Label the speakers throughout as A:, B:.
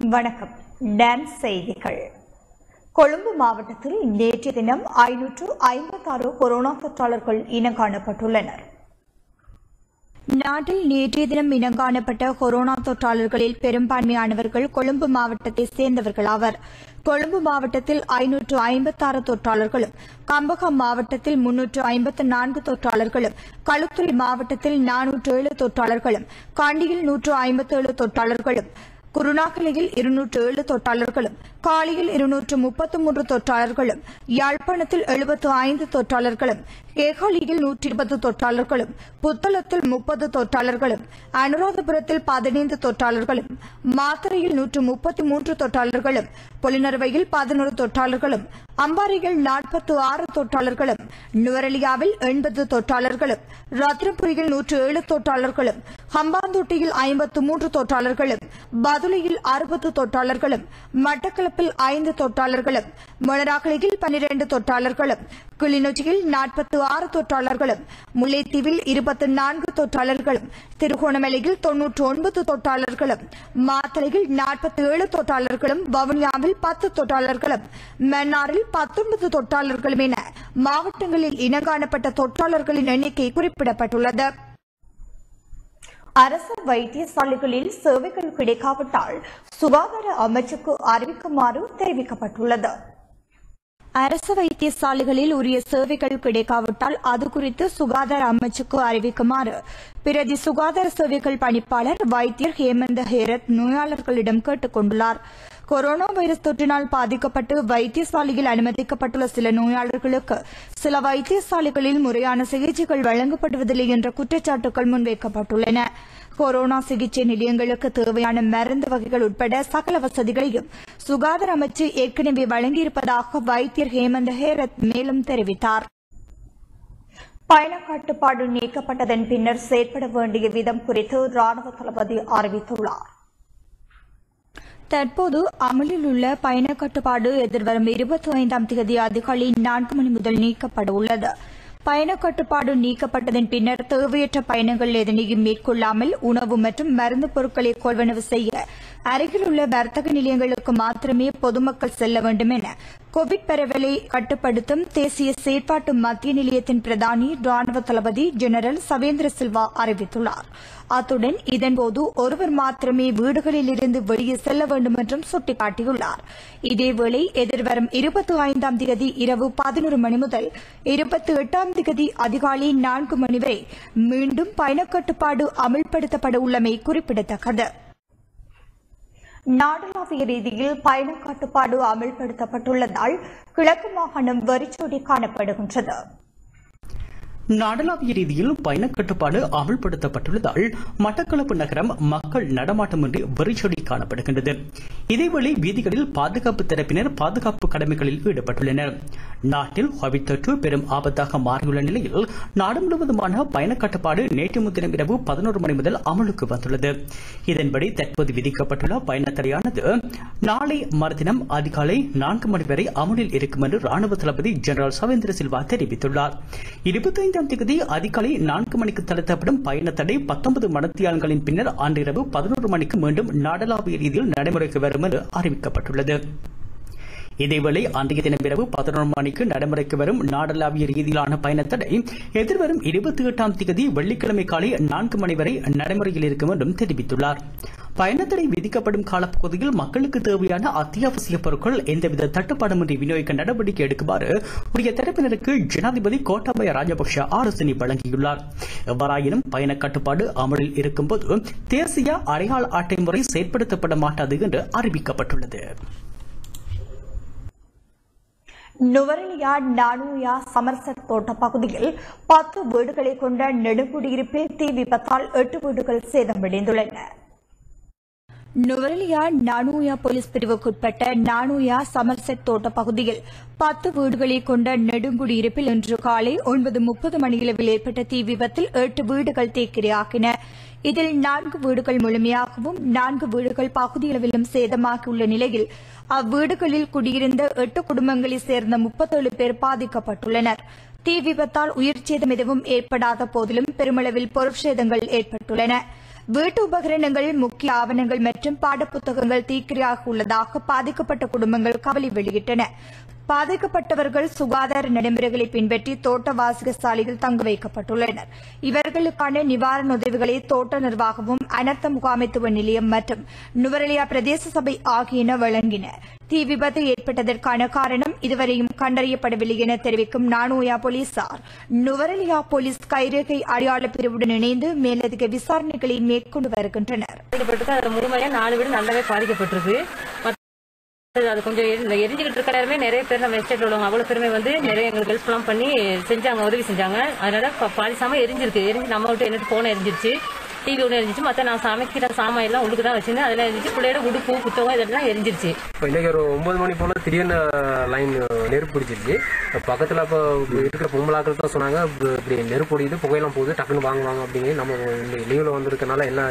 A: வணக்கம். டான்ஸ் செய்திகள். கொழும்பு மாவட்டத்தில் நேற்று தினம் ஐநூற்று ஐம்பத்தாறு கொரோனா தொற்றாளர்கள் இனம் காணப்பட்டுள்ளனர் நாட்டில் நேற்றைய தினம் இனங்காணப்பட்ட கொரோனா தொற்றாளர்களில் பெரும்பான்மையானவர்கள் கொழும்பு மாவட்டத்தை சேர்ந்தவர்கள் ஆவர். கொழும்பு மாவட்டத்தில் ஐநூற்று ஐம்பத்தாறு தொற்றாளர்களும் கம்பகம் மாவட்டத்தில் முன்னூற்று ஐம்பத்து நான்கு தொற்றாளர்களும் களுத்துறை மாவட்டத்தில் நானூற்று ஏழு தொற்றாளர்களும் காண்டியில் நூற்று ஐம்பத்தேழு தொற்றாளர்களும் குருநாகலையில் இருநூற்று ஏழு தொட்டாளர்களும் காலியில் இருநூற்று முப்பத்து மூன்று தொற்றாளர்களும் யாழ்ப்பாணத்தில் எழுபத்து ஐந்து தொற்றாளர்களும் கேகாலியில் நூற்றி இருபது தொற்றாளர்களும் புத்தளத்தில் முப்பது தொற்றாளர்களும் அனுராதபுரத்தில் பதினைந்து தொற்றாளர்களும் மாத்தறையில் நூற்று முப்பத்தி மூன்று தொற்றாளர்களும் பொலினறுவையில் பதினோரு தொற்றாளர்களும் அம்பாரியில் நாற்பத்து ஆறு தொற்றாளர்களும் நுவரெலியாவில் எண்பது தொற்றாளர்களும் ரத்னபுரியில் நூற்று ஏழு தொற்றாளர்களும் ஹம்பாந்தோட்டையில் ஐம்பத்து மூன்று தொற்றாளர்களும் பதுளையில் அறுபது தொற்றாளர்களும் மட்டக்களப்பில் ஐந்து தொற்றாளர்களும் மொனராகலியில் பனிரண்டு தொற்றாளர்களும் கிளிநொச்சியில் நாற்பத்து ஆறு தொற்றாளர்களும் முல்லைத்தீவில் இருபத்தி நான்கு தொற்றாளர்களும் திருகோணமலையில் தொன்னூற்று ஒன்பது தொற்றாளர்களும் மாத்தளையில் நாற்பத்தி ஏழு தொற்றாளர்களும் வவுனியாவில் பத்து தொற்றாளர்களும் மன்னாரில் பத்தொன்பது தொற்றாளர்களும் என மாவட்டங்களில் இனங்காணப்பட்ட தொற்றாளர்களின் எண்ணிக்கை குறிப்பிடப்பட்டுள்ளது. அரசு வைத்தியசாலைகளில் சேவைகள் கிடைக்காவிட்டால் சுகாதார அமைச்சுக்கு அறிவிக்குமாறு தெரிவிக்கப்பட்டுள்ளது. அரசு வைத்தியசாலைகளில் உரிய சேவைகள் கிடைக்காவிட்டால் அது குறித்து சுகாதார அமைச்சுக்கு அறிவிக்குமாறு. பிரதி சுகாதார சேவைகள் பணிப்பாளர் வைத்தியர் ஹேமந்த ஹேரத் நோயாளர்களிடம் கேட்டுக் கொண்டுள்ளார். கொரோனா வைரஸ் தொற்றினால் பாதிக்கப்பட்டு வைத்தியசாலையில் அனுமதிக்கப்பட்டுள்ள சில நோயாளர்களுக்கு சில வைத்தியசாலைகளில் முறையான சிகிச்சைகள் வழங்கப்படுவதில்லை என்ற குற்றச்சாட்டுகள் முன்வைக்கப்பட்டுள்ளன. கொரோனா சிகிச்சை நிலையங்களுக்கு தேவையான மருந்து வகைகள் உட்பட சகல வசதிகளையும் சுகாதார அமைச்சு ஏற்கனவே வழங்கியிருப்பதாக வைத்தியர் ஹேமந்த ஹேரத் மேலும் தெரிவித்தார். பயணக்கட்டுப்பாடு நீக்கப்பட்டதன் பின்னர் செயற்பட வேண்டிய விதம் குறித்து ராணுவ தளபதி அறிவித்துள்ளார். தற்போது அமலில் உள்ள பயண கட்டுப்பாடு எதிர்வரும் இருபத்தி ஐந்தாம் தேதி அதிகாலை நான்கு மணி முதல் நீக்கப்பட உள்ளது. பயண கட்டுப்பாடு நீக்கப்பட்டதன் பின்னர் தேவையற்ற பயணங்கள் எதனையும் மேற்கொள்ளாமல் உணவு மற்றும் மருந்து பொருட்களை கொள்வனவு செய்ய அருகில் உள்ள வர்த்தக நிலையங்களுக்கு மாத்திரமே பொதுமக்கள் செல்ல வேண்டும் என கோவிட் பரவலை கட்டுப்படுத்தும் தேசிய செயற்பாட்டு மத்திய நிலையத்தின் பிரதானி ராணுவ தளபதி ஜெனரல் சவேந்திர சில்வா அறிவித்துள்ளார். அத்துடன் இதன்போது ஒருவர் மாத்திரமே வீடுகளில் இருந்து வெளியே செல்ல வேண்டும் என்றும் சுட்டிக்காட்டியுள்ளார். இதேவேளை எதிர்வரும் இருபத்தி ஐந்தாம் தேதி இரவு பதினோரு மணி முதல் இருபத்தி எட்டாம் தேதி அதிகாலை நான்கு மணி வரை மீண்டும் பயணக் கட்டுப்பாடு அமல்படுத்தப்பட உள்ளமை குறிப்பிடத்தக்கது. நாடளாவிய ரீதியில் பயண கட்டுப்பாடு அமல்படுத்தப்பட்டுள்ளதால் கிழக்கு மாகாணம் வெறிச்சோடி காணப்படுகின்றது.
B: நாடளாவிய ரீதியில் பயணக்கட்டுப்பாடு அமல்படுத்தப்பட்டுள்ளதால் மட்டக்களப்பு நகரம் மக்கள் நடமாட்டமின்றி வெறிச்சொடி காணப்படுகின்றது. இதேவேளை வீதிகளில் பாதுகாப்பு தரப்பினர் பாதுகாப்பு கடமைகளில் ஈடுபட்டுள்ளனர். நாட்டில் கோவிட் தொற்று பெரும் ஆபத்தாக மாறியுள்ள நிலையில் நாடு முழுவதுமான பயண கட்டுப்பாடு நேற்று முன்தினம் இரவு பதினோரு மணி முதல் அமலுக்கு வந்துள்ளது. இதன்படி தற்போது விதிக்கப்பட்டுள்ள பயண தடையானது நாளை மறுதினம் அதிகாலை நான்கு மணி வரை அமலில் இருக்கும் என்று ராணுவ தளபதி ஜெனரல் சவேந்திர சில்வா தெரிவித்துள்ளார். இருபத்தைந்தாம் ஐந்தாம் தேதி அதிகாலை நான்கு மணிக்கு தளர்த்தப்படும் பயண தடை பத்தொன்பது மணத்தியாளர்களின் பின்னர் அன்றிரவு பதினோரு மணிக்கு மீண்டும் நாடளாவிய ரீதியில் நடைமுறைக்கு வரும் என்று அறிவிக்கப்பட்டுள்ளது. இதேவேளை அன்றைய தினம் இரவு பதினொரு மணிக்கு நடைமுறைக்கு வரும் நாடளாவிய ரீதியிலான பயணத்தடை எதிர்வரும் இருபத்தி எட்டாம் தேதி வெள்ளிக்கிழமை காலை நான்கு மணி வரை நடைமுறையில் இருக்கும் என்றும் தெரிவித்துள்ளார். பயணத்தடை விதிக்கப்படும் காலப்பகுதியில் மக்களுக்கு தேவையான அத்தியாவசிய பொருட்கள் எந்தவித தட்டுப்பாடுமின்றி விநியோகிக்க நடவடிக்கை எடுக்குமாறு உரிய தரப்பினருக்கு ஜனாதிபதி கோட்டாபய ராஜபக்ஷ ஆலோசனை வழங்கியுள்ளார். எவ்வாறாயினும் பயண கட்டுப்பாடு அமலில் இருக்கும்போது தேசிய அடையாள அட்டை முறை செயற்படுத்தப்பட மாட்டாது என்று அறிவிக்கப்பட்டுள்ளது.
A: நுவரலியா நானூயா சமர்செட் தோட்ட பகுதியில் பத்து வீடுகளை கொண்ட நெடுங்குடியிருப்பில் தீ விபத்தால் எட்டு வீடுகள் சேதமடைந்துள்ளன. நுவரெலியா நானூயா போலீஸ் பிரிவுக்குட்பட்ட நானூயா சமர்செட் தோட்ட பகுதியில் பத்து வீடுகளை கொண்ட நெடுங்குடியிருப்பில் இன்று காலை ஒன்பது முப்பது மணியளவில் ஏற்பட்ட தீ விபத்தில் எட்டு வீடுகள் தீக்கிரையாக்கின இதில் நான்கு வீடுகள் முழுமையாகவும் நான்கு வீடுகள் பகுதியளவிலும் சேதமாகியுள்ள நிலையில் அவ்வீடுகளில் குடியிருந்த எட்டு குடும்பங்களைச் சேர்ந்த முப்பத்தேழு பேர் பாதிக்கப்பட்டுள்ளனர். தீ விபத்தால் உயிர் சேதம் எதுவும் ஏற்படாத போதிலும் பெருமளவில் பொருட்சேதங்கள் ஏற்பட்டுள்ளன. வீட்டு உபகரணங்கள் முக்கிய ஆவணங்கள் மற்றும் பாடப்புத்தகங்கள் தீக்கிரையாக உள்ளதாக பாதிக்கப்பட்ட குடும்பங்கள் கவலை வெளியிட்டன. பாதிக்கப்பட்டவர்கள் சுகாதார நடைமுறைகளை பின்பற்றி தோட்ட வாசக சாலையில் தங்க வைக்கப்பட்டுள்ளனர். இவர்களுக்கான நிவாரண உதவிகளை தோட்ட நிர்வாகமும் அனர்த்த முகாமைத்துவ நிலையம் மற்றும் நுவரெலியா பிரதேச சபை ஆகியன வழங்கின. தீ விபத்து ஏற்பட்டதற்கான காரணம் இதுவரையும் கண்டறியப்படவில்லை என தெரிவிக்கும் நானோயா போலீசார். நுவரெலியா போலீஸ் கைரேகை அடையாள பிரிவுடன் இணைந்து மேலதிக விசாரணைகளை மேற்கொண்டு வருகின்றனர்.
C: நாலு வீடு நல்லாவே பாதிக்கப்பட்டிருக்கு. அது கொஞ்சம் இந்த எரிஞ்சுக்கிட்டு இருக்க நேரமே நிறைய பேர் நம்ம எஸ்டேட் உள்ளவங்க அவ்வளவு பேருமே வந்து நிறைய எங்களுக்கு ஹெல்ப் எல்லாம் பண்ணி செஞ்சாங்க உதவி செஞ்சாங்க. அதனால பாலிசாமல் எரிஞ்சிருக்கு. எரிஞ்சு நம்ம விட்டு என்னட்டு போன எரிஞ்சிருச்சு. டிவி ஒன்று எரிஞ்சிச்சு மற்ற நான் சமைக்கிற சாமான் எல்லாம் உள்ளுக்கு தான் வச்சிருந்தேன். அதெல்லாம் எரிஞ்சிச்சு பிள்ளையோட உடுப்பு புத்தகம் இதெல்லாம் எரிஞ்சிருச்சு.
D: இப்போ இன்னைக்கு ஒரு ஒன்பது மணி போல திடீர்னு லைன் நெருப்பு பிடிச்சிருச்சு. பக்கத்தில் இப்போ இருக்கிற பொம்பளாக்கள் தான் சொன்னாங்க இப்படி நெருப்பு பிடிக்குது புகையெல்லாம் போகுது டக்குன்னு வாங்குவாங்க அப்படிங்கிறது நம்ம நம்ம லீவில் வந்திருக்கனால எல்லா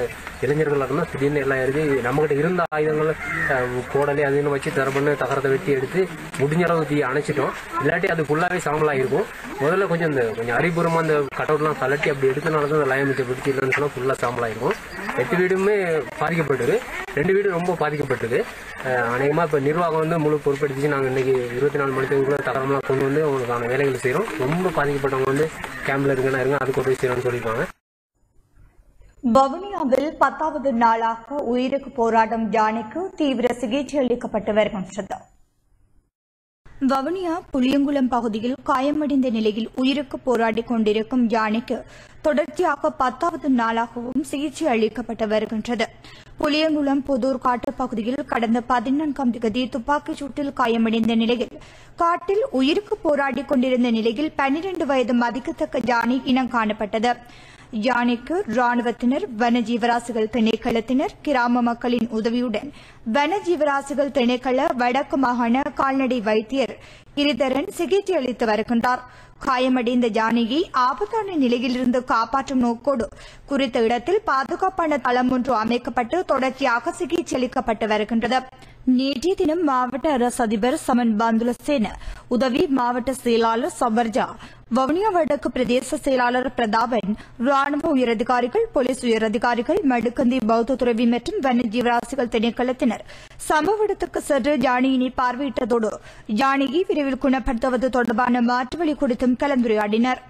D: இளைஞர்கள் இருந்தால் திடீர்னு எல்லாம் எழுதி நம்மகிட்ட இருந்த ஆயுதங்கள் அஹ், கோடலி அதுன்னு வச்சு தரப்பண்ணு தகரத்தை வெட்டி எடுத்து முடிஞ்ச அளவு தீ அணைச்சிட்டோம். இல்லாட்டி அது ஃபுல்லாகவே சாம்பலாக இருக்கும். முதல்ல கொஞ்சம் இந்த கொஞ்சம் அறிபூர்வமாக அந்த கட்டவுட்லாம் கலட்டி அப்படி எடுத்தனால தான் அந்த லயம் மிச்சம் பிடிச்சி இல்லைன்னு சொன்னால் ஃபுல்லாக சாம்பல் இருக்கும். எட்டு வீடுமே பாதிக்கப்பட்டது. ரெண்டு வீடு ரொம்ப பாதிக்கப்பட்டது. அநேகமாக இப்போ நிர்வாகம் வந்து முழு பொறுப்பெடுத்துச்சு. நாங்கள் இன்னைக்கு இருபத்தி நாலு மணிக்குள்ள தகரம்லாம் கொண்டு வந்து அவங்களுக்கான வேலைகள் செய்கிறோம் ரொம்ப பாதிக்கப்பட்டவங்க வந்து கேம்பில் இருங்கன்னா இருங்க அதுக்கு உதவி செய்யணும்னு சொல்லியிருக்காங்க.
A: வவுனியாவில் பத்தாவது நாளாக உயிருக்கு போராடும் யானைக்கு தீவிர சிகிச்சை அளிக்கப்பட்டு வருகின்றது வவுனியா புளியங்குளம் பகுதியில் காயமடைந்த நிலையில் உயிருக்கு போராடிக் கொண்டிருக்கும் யானைக்கு தொடர்ச்சியாக பத்தாவது நாளாகவும் சிகிச்சை அளிக்கப்பட்டு வருகின்றது. புளியங்குளம் புதூர் காட்டு பகுதியில் கடந்த பதினான்காம் தேதி துப்பாக்கிச் சூட்டில் காயமடைந்த நிலையில் காட்டில் உயிருக்கு போராடிக் கொண்டிருந்த நிலையில் பனிரெண்டு வயது மதிக்கத்தக்க யானை இனம் காணப்பட்டது. யானைக்கு ராணுவத்தினர் வனஜீவராசிகள் திணைக்களத்தினர் கிராம மக்களின் உதவியுடன் வனஜீவராசிகள் திணைக்கள வடக்கு மாகாண கால்நடை வைத்தியர் கிரிதரன் சிகிச்சை அளித்து வருகின்றார். காயமடைந்த யானையை ஆபத்தான நிலையிலிருந்து காப்பாற்றும் நோக்கோடு குறித்த இடத்தில் பாதுகாப்பான தளம் ஒன்று அமைக்கப்பட்டு தொடர்ச்சியாக சிகிச்சை அளிக்கப்பட்டு வருகின்றது. நேற்றைய தினம் மாவட்ட அரசு அதிபர் சமன் பந்துலசேன உதவி மாவட்ட செயலாளர் சவர்ஜா வவுனியா வடக்கு பிரதேச செயலாளர் பிரதாபன் ராணுவ உயரதிகாரிகள் போலீஸ் உயரதிகாரிகள் மடுக்கந்தி பௌத்த துறவி மற்றும் வன்யஜீவராசிகள் திணைக்களத்தினர் சம்பவ இடத்துக்கு சென்று யானையினை பார்வையிட்டதோடு யானையை விரைவில் குணப்படுத்துவது தொடர்பான மாற்று வழி குறித்தும் கலந்துரையாடினர்.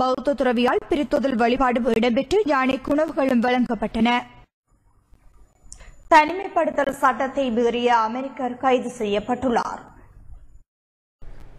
A: பௌத்த துறவியால் பிரித்தொதல் வழிபாடு இடம்பெற்று யானை உணவுகளும் வழங்கப்பட்டன. தனிமைப்படுத்தல் சட்டத்தை மீறிய அமெரிக்கர் கைது செய்யப்பட்டுள்ளார்.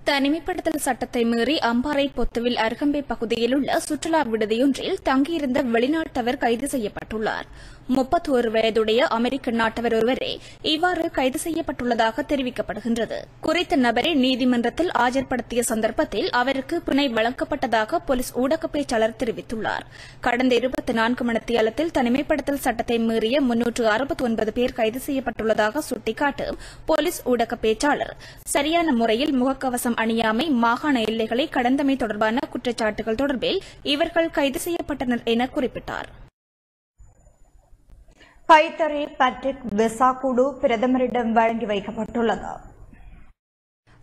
E: தனிமைப்படுத்தல் சட்டத்தை மீறி அம்பாறை பொத்துவில் அருகம்பை பகுதியில் உள்ள சுற்றுலா விடுதியொன்றில் தங்கியிருந்த வெளிநாட்டவர் கைது செய்யப்பட்டுள்ளார். முப்பத்தோரு வயதுடைய அமெரிக்க நாட்டவர் ஒருவரே இவ்வாறு கைது செய்யப்பட்டுள்ளதாக தெரிவிக்கப்படுகின்றது. குறித்த நபரை நீதிமன்றத்தில் ஆஜர்படுத்திய சந்தர்ப்பத்தில் அவருக்கு பிணை வழங்கப்பட்டதாக போலீஸ் ஊடக பேச்சாளர் தெரிவித்துள்ளார். கடந்த இருபத்தி நான்கு மணித்தியாலத்தில் தனிமைப்படுத்தல் சட்டத்தை மீறிய முன்னூற்று அறுபத்தி ஒன்பது பேர் கைது செய்யப்பட்டுள்ளதாக சுட்டிக்காட்டும் போலீஸ் ஊடக பேச்சாளர். சரியான முறையில் முகக்கவசம் அணியாமை மாகாண எல்லைகளை கடந்தமை தொடர்பான குற்றச்சாட்டுகள் தொடர்பில் இவர்கள் கைது செய்யப்பட்டனர் என குறிப்பிட்டார்.
A: கைத்தறி பட்ரிக் குழு பிரதமரிடம் வழங்கி வைக்கப்பட்டுள்ளது.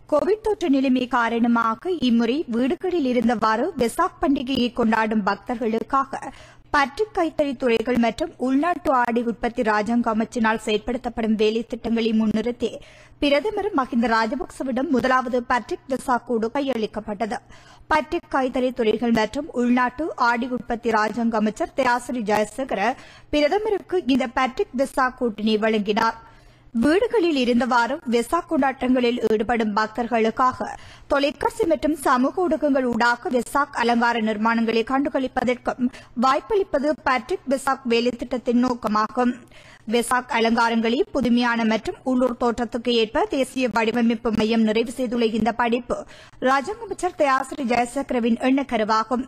A: கோவிட் தொற்று நிலைமை காரணமாக இம்முறை வீடுகளில் இருந்தவாறு வெசாக் பண்டிகையை கொண்டாடும் பக்தர்களுக்காக பற்று கைத்தறி துறைகள் மற்றும் உள்நாட்டு ஆடை உற்பத்தி ராஜாங்க அமைச்சினால் செயற்படுத்தப்படும் வேலை திட்டங்களை முன்னிறுத்தி பிரதமர் மஹிந்த ராஜபக்சவிடம் முதலாவது பட்ரிக் வெசாக்கூடு கையளிக்கப்பட்டது. பட்ரிக் கைத்தறி துறைகள் மற்றும் உள்நாட்டு ஆடி உற்பத்தி ராஜாங்க அமைச்சர் தியாசரி ஜெயசேகர பிரதமருக்கு இந்த பட்ரிக் வெசாக்கூட்டினை வழங்கினார். வீடுகளில் இருந்தவாறு வெசா கொண்டாட்டங்களில் ஈடுபடும் பக்தர்களுக்காக தொலைக்காட்சி மற்றும் சமூக ஊடகங்கள் ஊடாக வெசாக் அலங்கார நிர்மாணங்களை கண்டுகளிப்பதற்கும் வாய்ப்பளிப்பது பேட்ரிக் வெசாக் வேலைத்திட்டத்தின் நோக்கமாகும். வெசாக் அலங்காரங்களை புதுமையான மற்றும் உள்ளூர் தோற்றத்துக்கு ஏற்ப தேசிய வடிவமைப்பு மையம் நிறைவு செய்துள்ள இந்த படைப்பு ராஜாங்க அமைச்சர் தயாசிரி ஜெயசேகரவின் எண்ணக்கருவாகும்.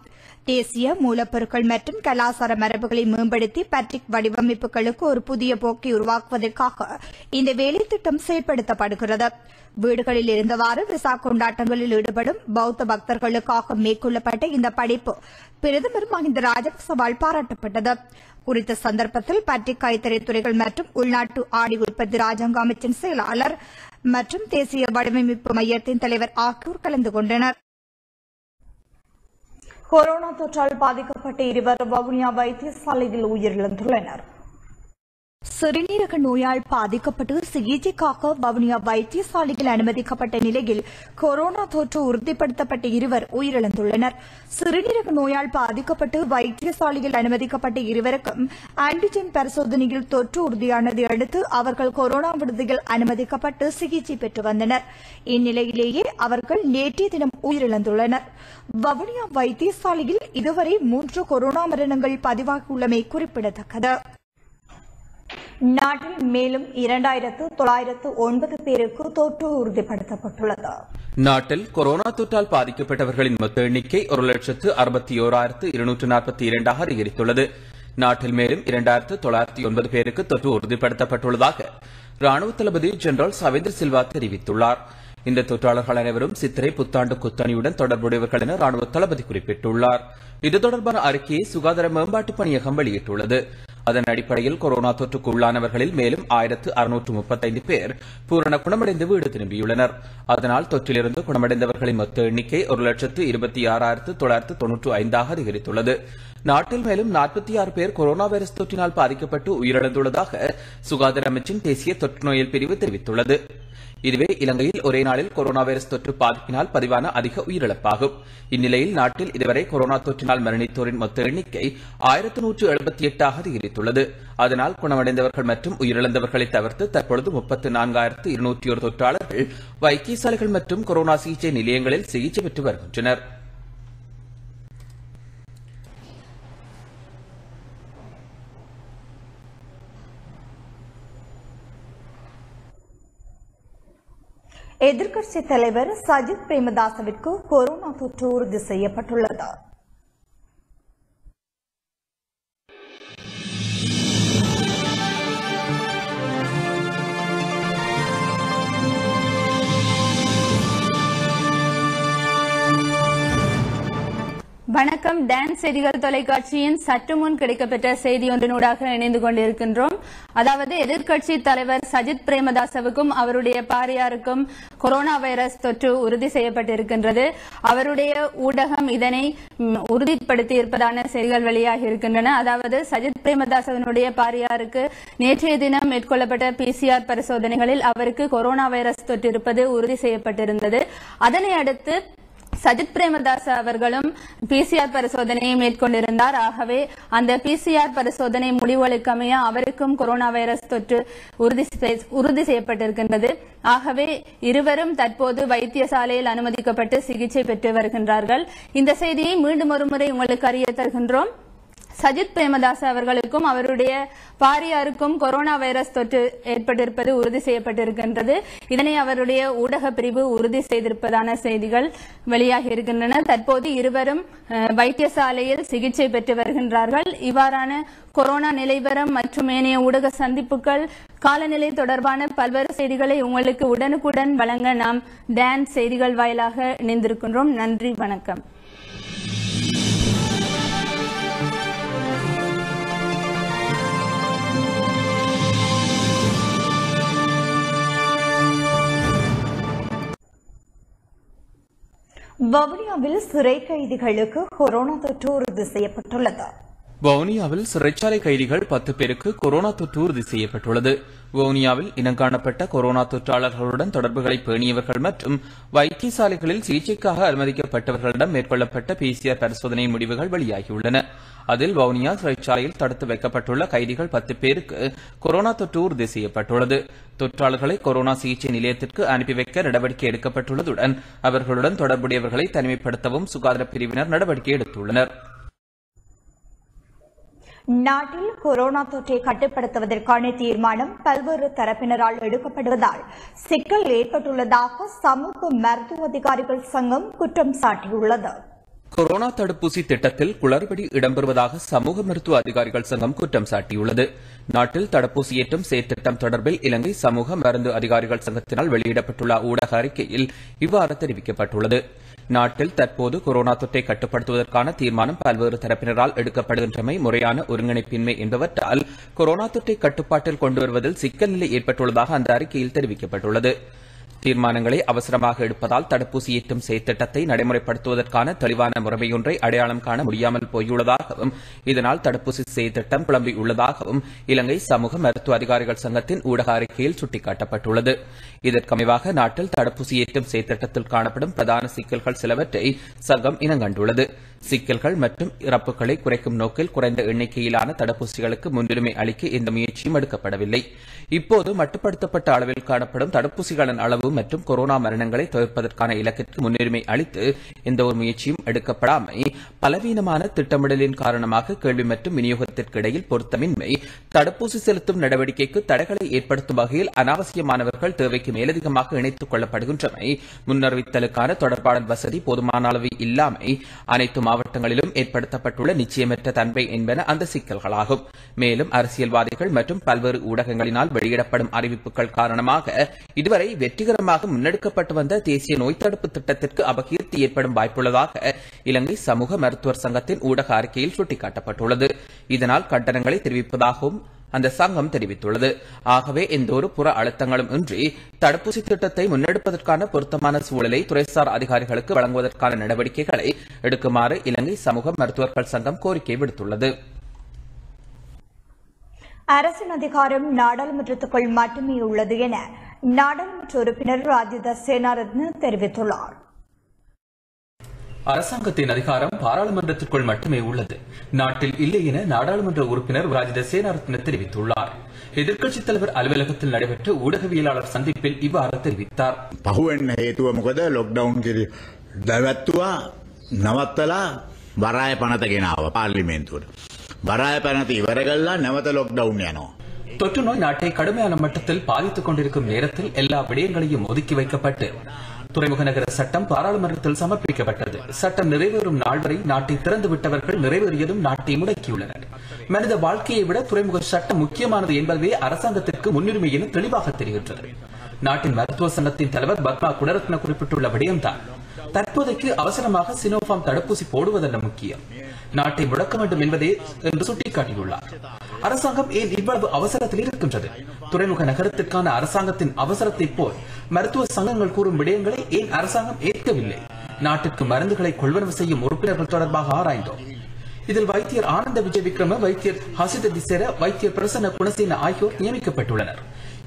A: தேசிய மூலப்பொருட்கள் மற்றும் கலாச்சார மரபுகளை மேம்படுத்தி பட்ரிக் வடிவமைப்புகளுக்கு ஒரு புதிய போக்கை உருவாக்குவதற்காக இந்த வேலைத்திட்டம் செயல்படுத்தப்படுகிறது. வீடுகளில் இருந்தவாறு விசா கொண்டாட்டங்களில் ஈடுபடும் பௌத்த பக்தர்களுக்காக மேற்கொள்ளப்பட்ட இந்த படைப்பு பிரதமர் மஹிந்த ராஜபக்சவால் பாராட்டப்பட்டது. குறித்த சந்தர்ப்பத்தில் பட்ரிக் கைத்தறி துறைகள் மற்றும் உள்நாட்டு ஆடி உற்பத்தி ராஜாங்க அமைச்சின் செயலாளர் மற்றும் தேசிய வடிவமைப்பு மையத்தின் தலைவர் ஆகியோர் கலந்து கொண்டனர். கொரோனா தொற்றால் பாதிக்கப்பட்ட இருவர் வவுனியா வைத்தியசாலையில் உயிரிழந்துள்ளனர். சிறுநீரக நோயால் பாதிக்கப்பட்டு சிகிச்சைக்காக வவுனியா வைத்தியசாலையில் அனுமதிக்கப்பட்ட நிலையில் கொரோனா தொற்று உறுதிப்படுத்தப்பட்ட இருவர் உயிரிழந்துள்ளனர். சிறுநீரக நோயால் பாதிக்கப்பட்டு வைத்தியசாலையில் அனுமதிக்கப்பட்ட இருவருக்கும் ஆன்டிஜென் பரிசோதனையில் தொற்று உறுதியானதை அடுத்து அவர்கள் கொரோனா விடுதியில் அனுமதிக்கப்பட்டு சிகிச்சை பெற்று வந்தனர். இந்நிலையிலேயே அவர்கள் நேற்றைய தினம் உயிரிழந்துள்ளனர். வவுனியா வைத்தியசாலையில் இதுவரை மூன்று கொரோனா மரணங்கள் பதிவாகியுள்ளமை குறிப்பிடத்தக்கது. நாட்டில் மேலும் இரண்டாயிரத்து தொள்ளாயிரத்து ஒன்பது பேருக்கு தொற்று உறுதிப்படுத்தப்பட்டுள்ளது.
F: நாட்டில் கொரோனா தொற்றால் பாதிக்கப்பட்டவர்களின் மொத்த எண்ணிக்கை ஒரு லட்சத்து அறுபத்தி ஓராயிரத்து இருநூற்று நாற்பத்தி இரண்டாக அதிகரித்துள்ளது. நாட்டில் மேலும் இரண்டாயிரத்து தொள்ளாயிரத்தி ஒன்பது பேருக்கு தொற்று உறுதிப்படுத்தப்பட்டுள்ளதாக ராணுவ தளபதி ஜெனரல் சவேந்திர சில்வா தெரிவித்துள்ளார். இந்த தொற்றாளர்கள் அனைவரும் சித்திரை புத்தாண்டு குத்தணியுடன் தொடர்புடையவர்கள் என ராணுவ தளபதி குறிப்பிட்டுள்ளார். இது தொடர்பான அறிக்கையை சுகாதார மேம்பாட்டு பணியகம் வெளியிட்டுள்ளது. அதன் அடிப்படையில் கொரோனா தொற்றுக்கு உள்ளானவர்களில் மேலும் ஆயிரத்து அறுநூற்று முப்பத்தைந்து பேர் பூரண குணமடைந்து வீடு திரும்பியுள்ளனர். அதனால் தொற்றிலிருந்து குணமடைந்தவர்களின் மொத்த எண்ணிக்கை ஒரு லட்சத்து இருபத்தி ஆறாயிரத்து தொள்ளாயிரத்து தொன்னூற்று ஐந்தாக அதிகரித்துள்ளது. நாட்டில் மேலும் நாற்பத்தி ஆறு பேர் கொரோனா வைரஸ் தொற்றினால் பாதிக்கப்பட்டு உயிரிழந்துள்ளதாக சுகாதார அமைச்சின் தேசிய தொற்று நோயல் பிரிவு தெரிவித்துள்ளது. இதுவே இலங்கையில் ஒரே நாளில் கொரோனா வைரஸ் தொற்று பாதிப்பினால் பதிவான அதிக உயிரிழப்பாகும். இந்நிலையில் நாட்டில் இதுவரை கொரோனா தொற்றினால் மரணித்தோரின் மொத்த எண்ணிக்கை ஆயிரத்து நூற்று எழுபத்தி எட்டாக அதிகரித்துள்ளது. அதனால் குணமடைந்தவர்கள் மற்றும் உயிரிழந்தவர்களை தவிர்த்து தற்பொழுது முப்பத்து நான்காயிரத்து இருநூற்றி ஒரு தொற்றாளர்கள் வைத்தியசாலைகள் மற்றும் கொரோனா சிகிச்சை நிலையங்களில் சிகிச்சை பெற்று வருகின்றனர்.
A: எதிர்கட்சி தலைவர் சஜித் பிரேமதாசவிற்கு கொரோனா தொற்று உறுதி செய்யப்பட்டுள்ளது.
G: வணக்கம். டான்ஸ் செய்திகள் தொலைக்காட்சியின் சற்று முன் கிடைக்கப்பெற்ற செய்தி ஒன்றினூடாக இணைந்து கொண்டிருக்கின்றோம். அதாவது எதிர்க்கட்சி தலைவர் சஜித் பிரேமதாசவுக்கும் அவருடைய பாரியாருக்கும் கொரோனா வைரஸ் தொற்று உறுதி செய்யப்பட்டிருக்கின்றது. அவருடைய ஊடகம் இதனை ம், உறுதிப்படுத்தி இருப்பதான செய்திகள் வெளியாகி இருக்கின்றன. அதாவது சஜித் பிரேமதாசவனுடைய பாரியாருக்கு நேற்றைய தினம் மேற்கொள்ளப்பட்ட பிசிஆர் பரிசோதனைகளில் அவருக்கு கொரோனா வைரஸ் தொற்று இருப்பது உறுதி செய்யப்பட்டிருந்தது. அதனை அடுத்து சஜித் பிரேமதாஸ் அவர்களும் பிசிஆர் பரிசோதனையை மேற்கொண்டிருந்தார். ஆகவே அந்த பிசிஆர் பரிசோதனை முடிவுகளுக்கமைய அவருக்கும் கொரோனா வைரஸ் தொற்று உறுதி உறுதி செய்யப்பட்டிருக்கின்றது. ஆகவே இருவரும் தற்போது வைத்தியசாலையில் அனுமதிக்கப்பட்டு சிகிச்சை பெற்று வருகின்றார்கள். இந்த செய்தியை மீண்டும் ஒருமுறை உங்களுக்கு அறிய தருகின்றோம். சஜித் பிரேமதாஸ் அவர்களுக்கும் அவருடைய பாரியாருக்கும் கொரோனா வைரஸ் தொற்று ஏற்பட்டிருப்பது உறுதி செய்யப்பட்டிருக்கின்றது. இதனை அவருடைய ஊடக பிரிவு உறுதி செய்திருப்பதான செய்திகள் வெளியாகி இருக்கின்றன. தற்போது இருவரும் வைத்தியசாலையில் சிகிச்சை பெற்று வருகின்றார்கள். இவ்வாறான கொரோனா நிலைவரம் மற்றும் ஏனைய ஊடக சந்திப்புகள் காலநிலை தொடர்பான பல்வேறு செய்திகளை உங்களுக்கு உடனுக்குடன் வழங்க நாம் டான்ஸ் செய்திகள் வாயிலாக இணைந்திருக்கின்றோம். நன்றி வணக்கம்.
A: வவுனியாவில் சிறை கைதிகளுக்கு கொரோனா தொற்று உறுதி செய்யப்பட்டுள்ளது.
F: வவுனியாவில் சிறைச்சாலை கைதிகள் பத்து பேருக்கு கொரோனா தொற்று உறுதி செய்யப்பட்டுள்ளது. வவுனியாவில் இனங்காணப்பட்ட கொரோனா தொற்றாளர்களுடன் தொடர்புகளை பேணியவர்கள் மற்றும் வைத்தியசாலைகளில் சிகிச்சைக்காக அனுமதிக்கப்பட்டவர்களிடம் மேற்கொள்ளப்பட்ட பிசிஆர் பரிசோதனை முடிவுகள் வெளியாகியுள்ளன. அதில் வவுனியா சிறைச்சாலையில் தடுத்து வைக்கப்பட்டுள்ள கைதிகள் பத்து பேருக்கு கொரோனா தொற்று உறுதி செய்யப்பட்டுள்ளது. தொற்றாளர்களை கொரோனா சிகிச்சை நிலையத்திற்கு அனுப்பி வைக்க நடவடிக்கை எடுக்கப்பட்டுள்ளதுடன் அவர்களுடன் தொடர்புடையவர்களை தனிமைப்படுத்தவும் சுகாதார பிரிவினர் நடவடிக்கை எடுத்துள்ளனர்.
A: நாட்டில் கொரோனா தொற்றை கட்டுப்படுத்துவதற்கான தீர்மானம் பல்வேறு தரப்பினரால் எடுக்கப்படுவதால் சிக்கல் ஏற்பட்டுள்ளதாக சமூக மருத்துவ அதிகாரிகள் சங்கம் குற்றம் சாட்டியுள்ளது.
F: கொரோனா தடுப்பூசி திட்டத்தில் குளறுபடி இடம்பெறுவதாக சமூக மருத்துவ அதிகாரிகள் சங்கம் குற்றம் சாட்டியுள்ளது. நாட்டில் தடுப்பூசி ஏற்றும் செயற்திட்டம் தொடர்பில் இலங்கை சமூக மருந்து அதிகாரிகள் சங்கத்தினால் வெளியிடப்பட்டுள்ள ஊடக அறிக்கையில் இவ்வாறு தெரிவிக்கப்பட்டுள்ளது. நாட்டில் தற்போது கொரோனா தொற்றை கட்டுப்படுத்துவதற்கான தீர்மானம் பல்வேறு தரப்பினரால் எடுக்கப்படுகின்றமை முறையான ஒருங்கிணைப்பின்மை என்பவற்றால் கொரோனா தொற்றை கட்டுப்பாட்டில் கொண்டு வருவதில் சிக்கல் நிலை ஏற்பட்டுள்ளதாக அந்த அறிக்கையில் தெரிவிக்கப்பட்டுள்ளது. தீர்மானங்களை அவசரமாக எடுப்பதால் தடுப்பூசி ஈட்டும் செயற்திட்டத்தை நடைமுறைப்படுத்துவதற்கான தெளிவான முறைமையொன்றை அடையாளம் காண முடியாமல் போயுள்ளதாகவும் இதனால் தடுப்பூசி செயற்திட்டம் குழம்பியுள்ளதாகவும் இலங்கை சமூக மருத்துவ அதிகாரிகள் சங்கத்தின் ஊடக அறிக்கையில் சுட்டிக்காட்டப்பட்டுள்ளது. இதற்கமைவாக நாட்டில் தடுப்பூசி ஏற்றும் செயற்திட்டத்தில் காணப்படும் பிரதான சிக்கல்கள் சிலவற்றை சங்கம் இனங்கண்டுள்ளது. சிக்கல்கள் மற்றும் இறப்புகளை குறைக்கும் நோக்கில் குறைந்த எண்ணிக்கையிலான தடுப்பூசிகளுக்கு முன்னுரிமை அளிக்க இந்த முயற்சியும் எடுக்கப்படவில்லை. இப்போது மட்டுப்படுத்தப்பட்ட அளவில் காணப்படும் தடுப்பூசிகளின் அளவு மற்றும் கொரோனா மரணங்களை தவிர்ப்பதற்கான இலக்கிற்கு முன்னுரிமை அளித்து எந்த ஒரு முயற்சியும் எடுக்கப்படாமை பலவீனமான திட்டமிடலின் காரணமாக கேள்வி மற்றும் விநியோகத்திற்கு இடையில் பொருத்தமின்மை தடுப்பூசி செலுத்தும் நடவடிக்கைக்கு தடைகளை ஏற்படுத்தும் வகையில் அனாவசியமானவர்கள் தேவைக்கு மேலதிகமாக இணைத்துக் கொள்ளப்படுகின்றமை முன்னறிவித்தலுக்கான தொடர்பாடல் வசதி போதுமான அளவு இல்லாமை அனைத்து மாவட்டங்களிலும் ஏற்படுத்தப்பட்டுள்ள நிச்சயமற்ற தன்மை என்பன அந்த சிக்கல்களாகும். மேலும் அரசியல்வாதிகள் மற்றும் பல்வேறு ஊடகங்களினால் வெளியிடப்படும் அறிவிப்புகள் காரணமாக இதுவரை வெற்றிகர தீவிரமாக முன்னெடுக்கப்பட்டு வந்த தேசிய நோய் தடுப்பு திட்டத்திற்கு அபகீர்த்தி ஏற்படும் வாய்ப்புள்ளதாக இலங்கை சமூக மருத்துவர் சங்கத்தின் ஊடக அறிக்கையில் சுட்டிக்காட்டப்பட்டுள்ளது. இதனால் கண்டனங்களை தெரிவிப்பதாகவும் அந்த சங்கம் தெரிவித்துள்ளது. ஆகவே எந்தொரு புற அழுத்தங்களும் இன்றி தடுப்பூசி திட்டத்தை முன்னெடுப்பதற்கான பொருத்தமான சூழலை துறைசார் அதிகாரிகளுக்கு வழங்குவதற்கான நடவடிக்கைகளை எடுக்குமாறு இலங்கை சமூக மருத்துவர்கள் சங்கம் கோரிக்கை விடுத்துள்ளது.
A: அரசின் அதிகாரம் நாடாளுமன்றத்துக்குள் மட்டுமே உள்ளது என நாடாளுமன்ற உறுப்பினர் ராஜித சேனாரத்ன தெரிவித்துள்ளார்
H: அரசாங்கத்தின் அதிகாரம் பாராளுமன்றத்திற்குள் மட்டுமே உள்ளது நாட்டில் இல்லை என நாடாளுமன்ற உறுப்பினர் ராஜித சேனாரத்ன தெரிவித்துள்ளார் எதிர்க்கட்சித் தலைவர் அலுவலகத்தில் நடைபெற்ற ஊடகவியலாளர் சந்திப்பில் இவ்வாறு தெரிவித்தார்
I: පහුවෙන්න හේතුව මොකද ලොක්ඩවුන් කිරි දැවැත්තුවා නවත්තලා බරාය පනත ගෙනාව පාර්ලිමේන්තුවට. බරාය පැනති ඉවර කල්ලා නැවත ලොක්ඩවුන් යනවා.
H: தொற்று நோய் நாட்டை கடுமையான மட்டத்தில் பாதித்துக் கொண்டிருக்கும் நேரத்தில் எல்லா விடயங்களையும் ஒதுக்கி வைக்கப்பட்டு துறைமுக நகர சட்டம் பாராளுமன்றத்தில் சமர்ப்பிக்கப்பட்டது. சட்டம் நிறைவேறும் நாள் வரை நாட்டை திறந்து விட்டவர்கள் நிறைவேறியதும் நாட்டை முடக்கியுள்ளனர். மனித வாழ்க்கையை விட துறைமுக சட்டம் முக்கியமானது என்பதே அரசாங்கத்திற்கு முன்னுரிமை என தெளிவாக தெரிகின்றது. நாட்டின் மருத்துவ சங்கத்தின் தலைவர் பத்மா குணரத்ன குறிப்பிட்டுள்ள விடயம்தான். தற்போதைக்கு அவசரமாக சினோஃபார்ம் தடுப்பூசி போடுவதல்ல முக்கியம். நாட்டை முடக்க வேண்டும் என்பதே என்று சுட்டிக்காட்டியுள்ளார். அரசாங்கம் ஏன் இவ்வளவு அவசரத்தில் இருக்கின்றது? துறைமுக நகரத்திற்கான அரசாங்கத்தின் அவசரத்தை போல் மருத்துவ சங்கங்கள் கூறும் விடயங்களை ஏன் அரசாங்கம் ஏற்கவில்லை? நாட்டுக்கு மருந்துகளை கொள்வனவு செய்யும் உறுப்பினர்கள் தொடர்பாக ஆராய்ந்தோம். இதில் வைத்தியர் ஆனந்த விஜய் விக்ரம வைத்தியர் ஹசித திசேர வைத்தியர் பிரசன்ன குணசேன ஆகியோர் நியமிக்கப்பட்டுள்ளனர்.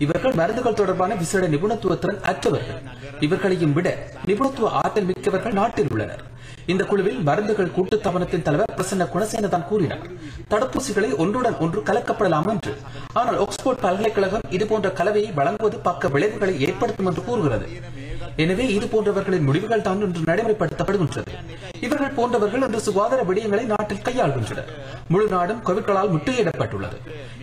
H: இவர்கள் மருந்துகள் தொடர்பான விசேட நிபுணத்துவத்துடன் அற்றவர்கள். இவர்களையும் விட நிபுணத்துவ ஆற்றல் மிக்கவர்கள் நாட்டில் உள்ளனர். இந்த குழுவில் மருந்துகள் கூட்டு தவனத்தின் தலைவர் பிரசன்ன குணசேனதான் கூறினார். தடுப்பூசிகளை ஒன்றுடன் ஒன்று கலக்கப்படலாம் என்று. ஆனால் ஆக்ஸ்போர்ட் பல்கலைக்கழகம் இதுபோன்ற கலவையை வழங்குவது பக்க விளைவுகளை ஏற்படுத்தும் என்று கூறுகிறது. எனவே இது போன்றவர்களின் முடிவுகள் தான் இன்று நடைமுறைப்படுத்தப்படுகின்றது. இவர்கள் போன்றவர்கள் இன்று சுகாதார விடயங்களை நாட்டில் கையாள்கின்றனர். முழு நாடும் கோவிட்களால் முற்றுகையிடப்பட்டுள்ளது.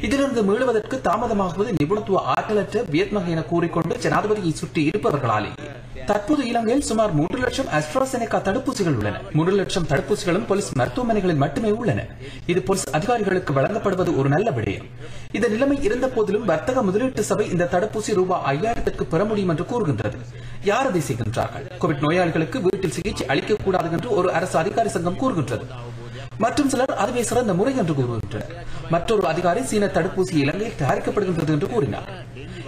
H: இதிலிருந்து மீளுவதற்கு தாமதமாகுவது நிபுணத்துவ ஆற்றலற்ற வியட்நாம் என கூறிக்கொண்டு ஜனாதிபதியை சுற்றி இருப்பவர்களாலேயே. தற்போது இலங்கையில் சுமார் மூன்று லட்சம் அஸ்ட்ராசெனிகா தடுப்பூசிகள் உள்ளன. மூன்று லட்சம் தடுப்பூசிகளும் போலீஸ் மருத்துவமனைகளில் மட்டுமே உள்ளன. இது போலீஸ் அதிகாரிகளுக்கு வழங்கப்படுவது ஒரு நல்ல விடயம். இந்த நிலைமை இருந்த போதிலும் வர்த்தக முதலீட்டு சபை இந்த தடுப்பூசி ரூபாய் ஐயாயிரத்திற்கு பெற முடியும் என்று கூறுகின்றது. யார் அதை செய்கின்றார்கள்? கோவிட் நோயாளிகளுக்கு வீட்டில் சிகிச்சை அளிக்கக்கூடாது என்று ஒரு அரசு அதிகாரி சங்கம் கூறுகின்றது. மற்றும் சிலர் அதுவே சிறந்த முறை என்று கூறுகின்றனர். மற்றொரு அதிகாரி சீன தடுப்பூசி இலங்கையில் தயாரிக்கப்படுகின்றது என்று கூறினார்.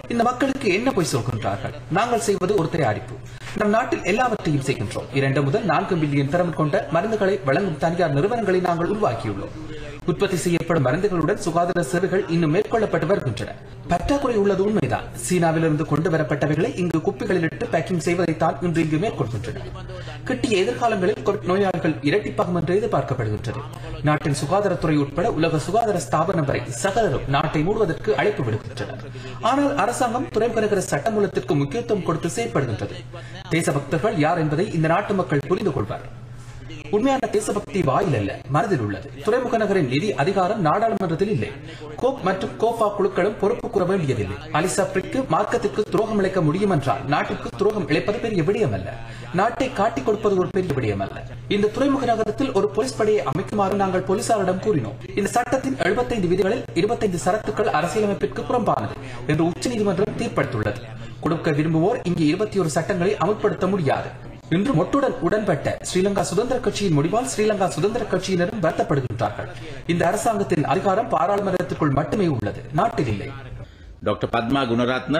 H: இந்த மக்களுக்கு என்ன போய் சொல்கின்றார்கள்? நாங்கள் செய்வது ஒரு தயாரிப்பு. நம் நாட்டில் எல்லாவற்றையும் செய்கின்றோம். இரண்டு முதல் நான்கு மில்லியன் திறன் கொண்ட மருந்துகளை வழங்கும் தனியார் நிறுவனங்களை நாங்கள் உருவாக்கியுள்ளோம். உற்பத்தி செய்யப்படும் மருந்துகளுடன் சுகாதார சேவைகள் இன்னும் மேற்கொள்ளப்பட்டு வருகின்றன. பற்றாக்குறை உள்ளது உண்மைதான். சீனாவிலிருந்து கொண்டு வரப்பட்டவைகளை இங்கு குப்பிகளில் இட்டு பேக்கிங் செய்வதைத்தான் இன்று இங்கு மேற்கொள்கின்றன. கிட்டிய எதிர்காலங்களில் கோவிட் நோயாளிகள் இரட்டிப்பாகும் என்று எதிர்பார்க்கப்படுகின்றது. நாட்டின் சுகாதாரத்துறை உட்பட உலக சுகாதார ஸ்தாபனம் வரை சகலரும் நாட்டை மூடுவதற்கு அழைப்பு விடுக்கின்றனர். ஆனால் அரசாங்கம் துறைமுக சட்டமூலத்திற்கு முக்கியத்துவம் கொடுத்து செயற்படுகின்றது. தேசபக்தர்கள் யார் என்பதை இந்த நாட்டு மக்கள் புரிந்து கொள்வார் உண்மையான தேசபக்தி வாயில் அல்ல மனதில் உள்ளது. துறைமுக நகரின் நிதி அதிகாரம் நாடாளுமன்றத்தில் இல்லை. கோப் மற்றும் கோபா குழுக்களும் பொறுப்பு கூற வேண்டியதில்லை. அலிசப்ரிக்கு மார்க்கத்திற்கு துரோகம் இழைக்க முடியும் என்றால் நாட்டிற்கு துரோகம் இழைப்பது பெரிய விடயம் அல்ல நாட்டை காட்டிக் கொடுப்பது ஒரு பெரிய விடயம் அல்ல இந்த துறைமுக நகரத்தில் ஒரு போலீஸ் படையை அமைக்குமாறு நாங்கள் போலீசாரிடம் கூறினோம். இந்த சட்டத்தின் 75 விதிகளில் 25 சரத்துக்கள் அரசியலமைப்பிற்கு புறம்பானது என்று உச்சநீதிமன்றம் தீர்ப்பளித்துள்ளது கொடுக்க விரும்புவோர் இங்கே 21 சட்டங்களை அமல்படுத்த முடியாது. இன்று மொட்டுடன் உடன்பட்ட ஸ்ரீலங்கா சுதந்திர கட்சியின் முடிவால் ஸ்ரீலங்கா சுதந்திர கட்சியினரும் வருத்தப்படுகின்றார்கள் இந்த அரசாங்கத்தின் அதிகாரம் பாராளுமன்றத்திற்குள் மட்டுமே உள்ளது நாட்டில் இல்லை
I: ඩොක්ට පත්මා ගුණරත්න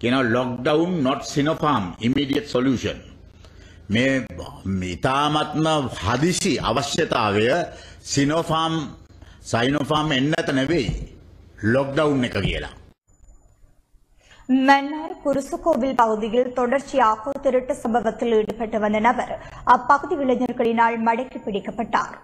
I: කියනවා lockdown not Sinopharm immediate solution. මේ ඉතාමත්ම හදිසි අවශ්‍යතාවය සිනෝෆාම් සයිනෝෆාම් එන්නත නෙවෙයි ලොක්ඩවුන් එක කියලා.
A: மன்னார் குருசுகோவில் பகுதியில் தொடர்ச்சியாக திருட்டு சம்பவத்தில் ஈடுபட்டு வந்த நபர் அப்பகுதி இளைஞர்களினால் மடக்கி பிடிக்கப்பட்டார்.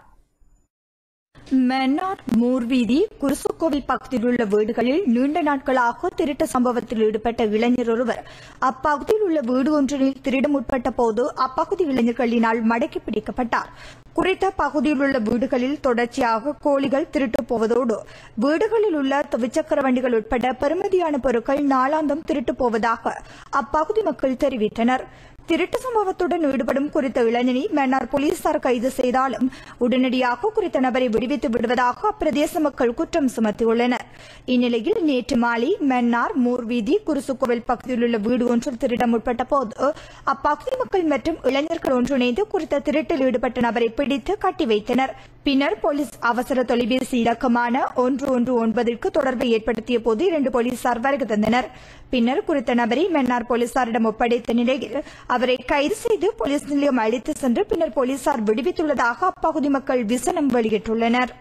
A: மன்னார் மூர்வீதி குருசுக்கோவில் பகுதியில் உள்ள வீடுகளில் நீண்ட நாட்களாக திருட்டு சம்பவத்தில் ஈடுபட்ட இளைஞர் ஒருவர் அப்பகுதியில் உள்ள வீடு ஒன்றில் திருட முற்பட்ட போது அப்பகுதி இளைஞர்களினால் மடக்கி பிடிக்கப்பட்டார். குறித்த பகுதியில் உள்ள வீடுகளில் தொடர்ச்சியாக கோழிகள் திருட்டு போவதோடு வீடுகளில் உள்ள துவிச்சக்கர வண்டிகள் உட்பட பெறுமதியான பொருட்கள் நாளாந்தம் திருட்டு போவதாக அப்பகுதி மக்கள் தெரிவித்தனர். திருட்டு சம்பவத்துடன் ஈடுபடும் குறித்த இளைஞனை மன்னார் போலீசார் கைது செய்தாலும் உடனடியாக குறித்த நபரை விடுவித்து விடுவதாக அப்பிரதேச மக்கள் குற்றம் சுமத்தியுள்ளனர். இந்நிலையில் நேற்று மாலை மன்னார் மூர்வீதி குருசுக்கோவில் பகுதியில் உள்ள வீடு ஒன்றில் திருட முற்பட்ட போது அப்பகுதி மக்கள் மற்றும் இளைஞர்கள் ஒன்றிணைந்து குறித்த திருட்டில் ஈடுபட்ட நபரை பிடித்து கட்டி வைத்தனர். பின்னர் போலீஸ் அவசர தொலைபேசி இலக்கமான ஒன்று ஒன்று ஒன்பதிற்கு தொடர்பை ஏற்படுத்திய போது இரண்டு போலீசார் வருகை தந்தனர். பின்னர் குறித்த நபரை மன்னார் போலீசாரிடம் ஒப்படைத்த நிலையில் அவரை கைது செய்து போலீஸ் நிலையம் அழைத்து சென்று பின்னர் போலீசார் விடுவித்துள்ளதாக அப்பகுதி மக்கள் விசனம் வெளியிட்டுள்ளனர்.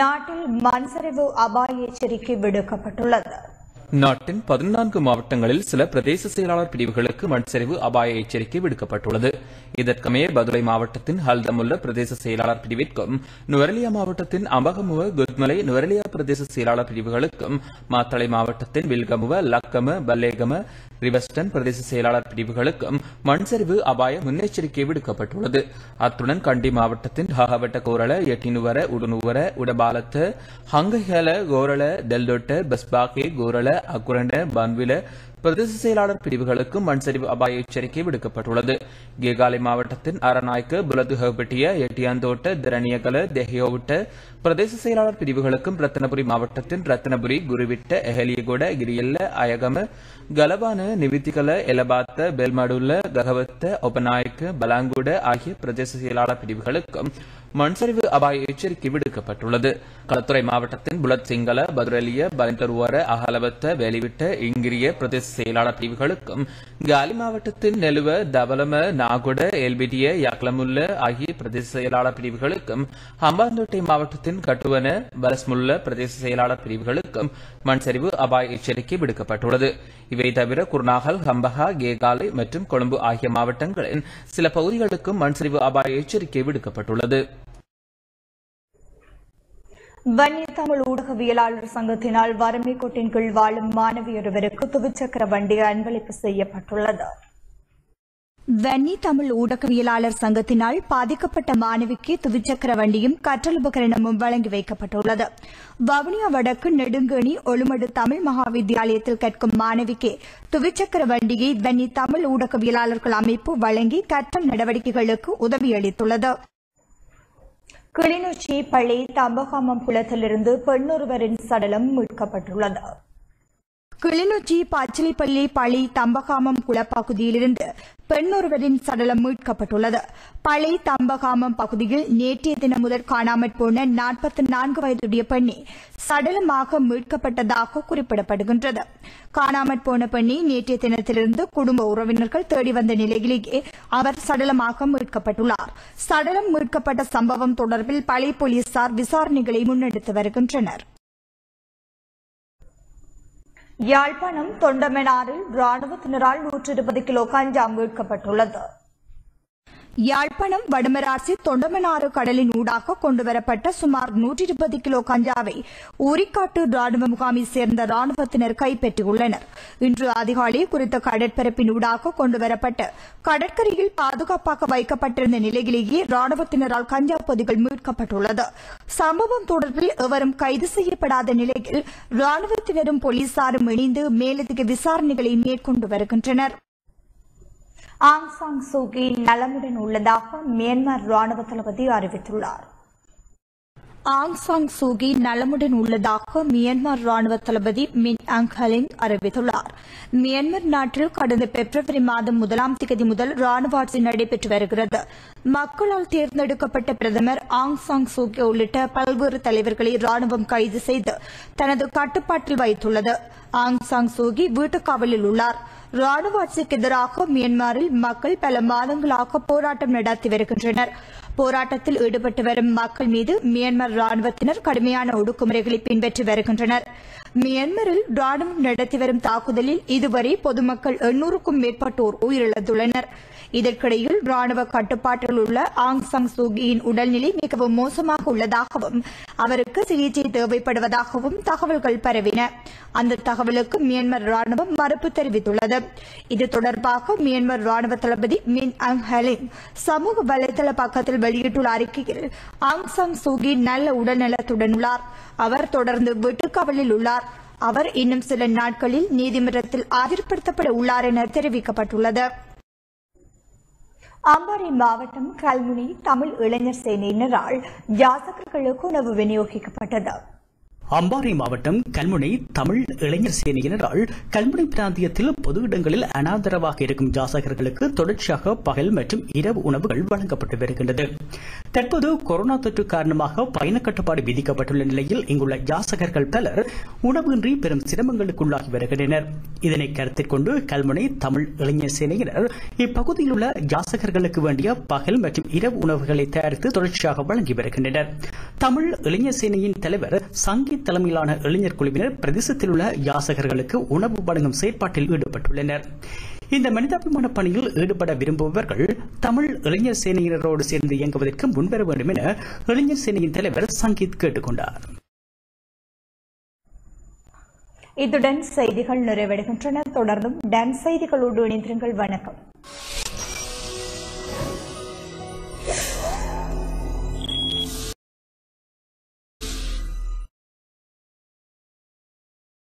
A: நாட்டில் மண்சரிவு அபாய எச்சரிக்கை விடுக்கப்பட்டுள்ளது.
F: நாட்டின் பதினான்கு மாவட்டங்களில் சில பிரதேச செயலாளர் பிரிவுகளுக்கு மண் சரிவு அபாய எச்சரிக்கை விடுக்கப்பட்டுள்ளது. இதற்கமைய பதுளை மாவட்டத்தின் ஹல்தமுல்ல பிரதேச செயலாளர் பிரிவிற்கும் நுவரலியா மாவட்டத்தின் அம்பகமுவ குத்மலை நுவரலியா பிரதேச செயலாளர் பிரிவுகளுக்கும் மாத்தளை மாவட்டத்தின் வில்கமுவ லக்கம பல்லேகம ரிவஸ்டன் பிரதேச செயலாளர் பிரிவுகளுக்கும் மண்சரிவு அபாய முன்னெச்சரிக்கை விடுக்கப்பட்டுள்ளது. அத்துடன் கண்டி மாவட்டத்தின் ஹாகவட்ட கோரள எட்டினுவர உடனுவர உடபாலத்த ஹங்கஹல கோரள டெல்டொட்ட பஸ்பாகே கோரள அக்குரண்ட பன்வில பிரதேச செயலாளர் பிரிவுகளுக்கு மண் சரிவு அபாய எச்சரிக்கை விடுக்கப்பட்டுள்ளது. கேகாலை மாவட்டத்தின் அரநாய்க்கு புலதுகப்பட்டிய எட்டியாந்தோட்ட திரணியகல தெஹியோவிட்ட பிரதேச செயலாளர் பிரிவுகளுக்கும் ரத்தனபுரி மாவட்டத்தின் ரத்தனபுரி குருவிட்ட எஹலியகுட கிரியல்ல அயகம கலவான நிவித்திகல எலபாத்த பெல்மடுல்ல ககவத்த ஒபநாயக்க பலாங்குட ஆகிய பிரதேச செயலாளர் பிரிவுகளுக்கும் மண்சரிவு அபாய எச்சரிக்கை விடுக்கப்பட்டுள்ளது. களத்துறை மாவட்டத்தின் புலத் சிங்கள பதுரலிய பலந்தருவர அகலவத்த வேலிவிட்ட இங்கிரிய பிரதேச செயலாளர் பிரிவுகளுக்கும் காலி மாவட்டத்தின் நெலுவ தவலம நாகுட எல்பிடிய யக்லமுல்ல ஆகிய பிரதேச செயலாளர் பிரிவுகளுக்கும் ஹம்பாந்தோட்டை மாவட்டத்தின் கட்டுவன பலஸ்முல்ல பிரதேச செயலாளர் பிரிவுகளுக்கும் மண் சரிவு அபாய எச்சரிக்கை விடுக்கப்பட்டுள்ளது. இவை தவிர குர்நாகல் ஹம்பஹா கேகாலை மற்றும் கொழும்பு ஆகிய மாவட்டங்களின் சில பகுதிகளுக்கும் மண் சரிவு அபாய எச்சரிக்கை விடுக்கப்பட்டுள்ளது.
A: வன்னிய தமிழ் ஊடகவியலாளர் சங்கத்தினால் வறுமைக்கோட்டின் கீழ் வாழும் மாணவியொருவருக்கு துவிச்சக்கர வண்டி அன்பளிப்பு செய்யப்பட்டுள்ளது. வன்னி தமிழ் ஊடகவியலாளர் சங்கத்தினால் பாதிக்கப்பட்ட மாணவிக்கு துவிச்சக்கர வண்டியும் கற்றல் உபகரணமும் வழங்கி வைக்கப்பட்டுள்ளது. வவுனியா வடக்கு நெடுங்கணி ஒழுமடு தமிழ் மகாவித்தியாலயத்தில் கற்கும் மாணவிக்கு துவிச்சக்கர வண்டியை வன்னி தமிழ் ஊடகவியலாளர்கள் அமைப்பு வழங்கி கற்றல் நடவடிக்கைகளுக்கு உதவியளித்துள்ளது. கிளிநொச்சி பள்ளி தம்பகாமம் குளத்திலிருந்து பெண்ணொருவரின் சடலம் மீட்கப்பட்டுள்ளது. கிளிநொச்சி பச்சிலிப்பள்ளி பழி தம்பகாமம் குளப்பகுதியிலிருந்து பெண்ணொருவரின் சடலம் மீட்கப்பட்டுள்ளது. பழி தம்பகாமம் பகுதியில் நேற்றைய தினம் முதல் காணாமற் போன நாற்பத்தி நான்கு வயதுடைய பெண்ணி சடலமாக மீட்கப்பட்டதாக குறிப்பிடப்படுகின்றது. காணாமற் போன பெண்ணி நேற்றைய தினத்திலிருந்து குடும்ப உறவினர்கள் தேடி வந்த நிலையிலேயே அவர் சடலமாக மீட்கப்பட்டுள்ளார். சடலம் மீட்கப்பட்ட சம்பவம் தொடர்பில் பழி போலீசார் விசாரணைகளை முன்னெடுத்து வருகின்றனர். யாழ்ப்பாணம் தொண்டமெனாரில் ராணுவத்தினரால் நூற்றி இருபது கிலோ கஞ்சாம் மீட்கப்பட்டுள்ளது. யாழ்ப்பாணம் வடமராட்சி தொண்டமனாறு கடலின் ஊடாக கொண்டுவரப்பட்ட சுமார் நூற்றி இருபது கிலோ கஞ்சாவை ஊரிக்காட்டு ராணுவ முகாமை சேர்ந்த ராணுவத்தினர் கைப்பற்றியுள்ளனர். இன்று அதிகாலை குறித்த கடற்பரப்பின் ஊடாக கொண்டுவரப்பட்ட கடற்கரையில் பாதுகாப்பாக வைக்கப்பட்டிருந்த நிலையிலேயே ராணுவத்தினரால் கஞ்சா பொதிகள் மீட்கப்பட்டுள்ளது. சம்பவம் தொடர்பில் எவரும் கைது செய்யப்படாத நிலையில் ராணுவத்தினரும் போலீசாரும் இணைந்து மேலதிக விசாரணைகளை மேற்கொண்டு வருகின்றனர். ஆங் சாங் சூகி நலமுடன் உள்ளதாக மியான்மர் ராணுவ தளபதி அறிவித்துள்ளார். ஆங் சாங் சூகி நலமுடன் உள்ளதாக மியான்மர் ராணுவ தளபதி மின் அங் ஹலிங் அறிவித்துள்ளார். மியான்மர் நாட்டில் கடந்த பிப்ரவரி மாதம் முதலாம் தேதி முதல் ராணுவ ஆட்சி நடைபெற்று வருகிறது. மக்களால் தேர்ந்தெடுக்கப்பட்ட பிரதமர் ஆங் சாங் சூகி உள்ளிட்ட பல்வேறு தலைவர்களை ராணுவம் கைது செய்து தனது கட்டுப்பாட்டில் வைத்துள்ளது. ஆங் சாங் சூகி வீட்டுக்காவலில் உள்ளார். ராணுவ ஆட்சிக்கு எதிராக மியான்மரில் மக்கள் பல மாதங்களாக போராட்டம் நடத்தி வருகின்றனர். போராட்டத்தில் ஈடுபட்டு வரும் மக்கள் மீது மியான்மர் ராணுவத்தினர் கடுமையான ஒடுக்குமுறைகளை பின்பற்றி வருகின்றனர். மியான்மரில் ராணுவம் நடத்தி வரும் தாக்குதலில் இதுவரை பொதுமக்கள் எண்ணூறுக்கும் மேற்பட்டோர் உயிரிழந்துள்ளனர். இதற்கிடையில் ராணுவ கட்டுப்பாட்டில் உள்ள ஆங் சங் சூகியின் உடல்நிலை மிகவும் மோசமாக உள்ளதாகவும் அவருக்கு சிகிச்சை தேவைப்படுவதாகவும் தகவல்கள் பரவின. அந்த தகவலுக்கு மியான்மர் ராணுவம் மறுப்பு தெரிவித்துள்ளது. இது தொடர்பாக மியான்மர் ராணுவ தளபதி மின் அங் ஹலிங் சமூக வலைதள பக்கத்தில் வெளியிட்டுள்ள அறிக்கையில் ஆங் சங் சூகி நல்ல உடல்நலத்துடன் உள்ளார். அவர் தொடர்ந்து வீட்டுக்காவலில் உள்ளார். அவர் இன்னும் சில நாட்களில் நீதிமன்றத்தில் ஆஜர்படுத்தப்பட உள்ளார் என தெரிவிக்கப்பட்டுள்ளது. அம்பாறை மாவட்டம் கல்முனி தமிழ் இளைஞர் சேனையினரால் யாசகர்களுக்கு உணவு விநியோகிக்கப்பட்டது.
B: அம்பாறை மாவட்டம் கல்முனை தமிழ் இளைஞர் சேனையினரால் கல்முனை பிராந்தியத்தில் பொது இடங்களில் அனாதரவாக இருக்கும் ஜாசகர்களுக்கு தொடர்ச்சியாக பகல் மற்றும் இரவு உணவுகள் வழங்கப்பட்டு வருகின்றது. தற்போது கொரோனா தொற்று காரணமாக பயண கட்டுப்பாடு விதிக்கப்பட்டுள்ள நிலையில் இங்குள்ள ஜாசகர்கள் பலர் உணவின்றி பெரும் சிரமங்களுக்குள்ளாகி வருகின்றனர். இதனை கருத்தில் கொண்டு கல்முனை தமிழ் இளைஞர் சேனையினர் இப்பகுதியில் உள்ள ஜாசகர்களுக்கு வேண்டிய பகல் மற்றும் இரவு உணவுகளை தயாரித்து தொடர்ச்சியாக வழங்கி வருகின்றனர். தமிழ் இளைஞர் சேனையின் தலைவர் சங்கீத் தலைமையிலான இளைஞர் குழுவினர் பிரதேசத்தில் உள்ள யாசகர்களுக்கு உணவு வழங்கும் செயற்பாட்டில் ஈடுபட்டுள்ளனர். இந்த மனிதாபிமான பணியில் ஈடுபட விரும்புபவர்கள் தமிழ் இளைஞர் சேனையினரோடு சேர்ந்து இயங்குவதற்கு முன்வர வேண்டும் என இளைஞர் சேனையின் தலைவர் சங்கீத் கேட்டுக்கொண்டார்.
A: இத்துடன் செய்திகள் நிறைவடைகின்றன. தொடர்ந்தும் டான்ஸ் செய்திகளோடு இணைந்திருங்கள். வணக்கம்.